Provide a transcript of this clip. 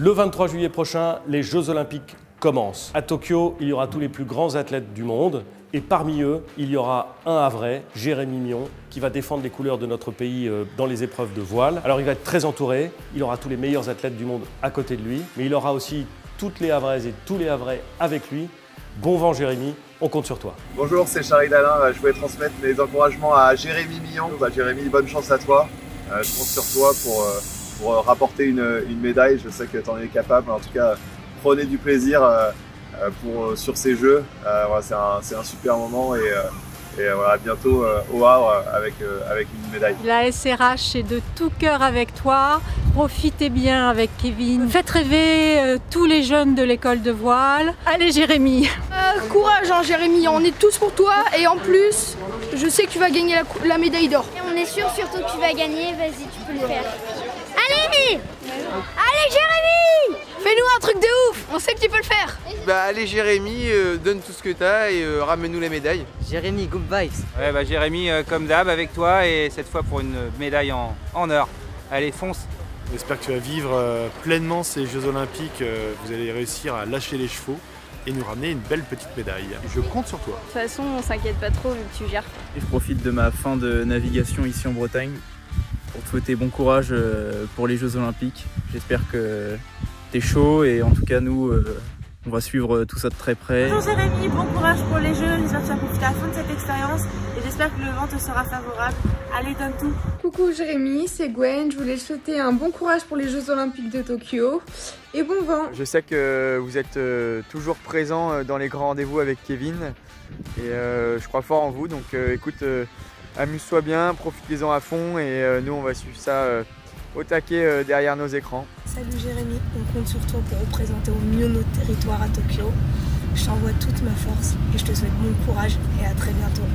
Le 23 juillet prochain, les Jeux Olympiques commencent. À Tokyo, il y aura tous les plus grands athlètes du monde. Et parmi eux, il y aura un Havrais, Jérémy Mion, qui va défendre les couleurs de notre pays euh, dans les épreuves de voile. Alors il va être très entouré, il aura tous les meilleurs athlètes du monde à côté de lui, mais il aura aussi toutes les Havraises et tous les Havrais avec lui. Bon vent Jérémy, on compte sur toi. Bonjour, c'est Charlie Dalin, je voulais transmettre mes encouragements à Jérémy Millon. Bah, Jérémy, bonne chance à toi. Euh, je compte sur toi pour, euh, pour rapporter une, une, médaille, je sais que tu en es capable. En tout cas, prenez du plaisir euh, pour, euh, sur ces jeux. Euh, voilà, c'est un, un, super moment et, et voilà, bientôt au Havre avec, avec une médaille. La SRH est de tout cœur avec toi. Profitez bien avec Kevin. Faites rêver tous les jeunes de l'école de voile. Allez Jérémy Courage hein, Jérémy, on est tous pour toi et en plus, je sais que tu vas gagner la, la médaille d'or. On est sûr surtout que tu vas gagner, vas-y tu peux le faire. Allez Allez Jérémy Fais-nous un truc de ouf On sait que tu peux le faire Bah allez Jérémy, euh, donne tout ce que t'as et euh, ramène-nous les médailles. Jérémy, good vibes Ouais bah Jérémy, euh, comme d'hab avec toi et cette fois pour une médaille en, en or. Allez fonce J'espère que tu vas vivre euh, pleinement ces Jeux Olympiques, euh, vous allez réussir à lâcher les chevaux et nous ramener une belle petite médaille. Je compte sur toi. De toute façon, on s'inquiète pas trop vu que tu gères. Et je profite de ma fin de navigation ici en Bretagne pour te souhaiter bon courage euh, pour les Jeux Olympiques. J'espère que t'es chaud et en tout cas nous euh, on va suivre tout ça de très près. Bonjour Jérémy, bon courage pour les Jeux, j'espère que tu vas profiter à fond de cette expérience et j'espère que le vent te sera favorable. Allez, donne tout Coucou Jérémy, c'est Gwen, je voulais te souhaiter un bon courage pour les Jeux Olympiques de Tokyo et bon vent. Je sais que vous êtes euh, toujours présent dans les grands rendez-vous avec Kevin et je crois fort en vous, donc écoute amuse-toi bien, profitez-en à fond et euh, nous on va suivre ça euh, au taquet euh, derrière nos écrans. Salut Jérémy, on compte sur toi pour représenter au mieux notre territoire à Tokyo. Je t'envoie toute ma force et je te souhaite bon courage et à très bientôt.